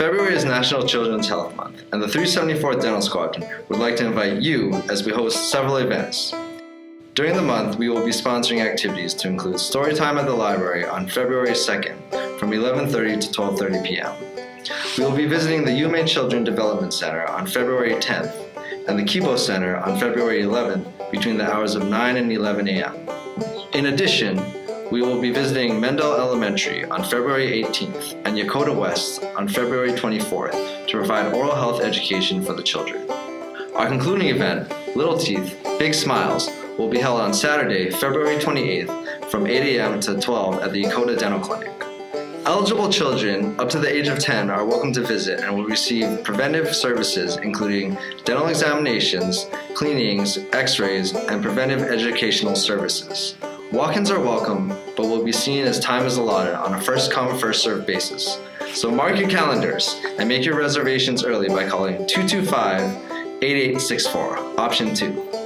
February is National Children's Health Month, and the 374th Dental Squadron would like to invite you as we host several events. During the month, we will be sponsoring activities to include Storytime at the Library on February 2nd from 11.30 to 12.30 p.m. We will be visiting the UMA Children Development Center on February 10th and the Kibo Center on February 11th between the hours of 9 and 11 a.m. In addition, we will be visiting Mendel Elementary on February 18th and Yokota West on February 24th to provide oral health education for the children. Our concluding event, Little Teeth, Big Smiles, will be held on Saturday, February 28th from 8 a.m. to 12 at the Yokota Dental Clinic. Eligible children up to the age of 10 are welcome to visit and will receive preventive services including dental examinations, cleanings, x-rays, and preventive educational services. Walk-ins are welcome, but will be seen as time is allotted on a first come, first served basis. So mark your calendars and make your reservations early by calling 225 8864, option 2.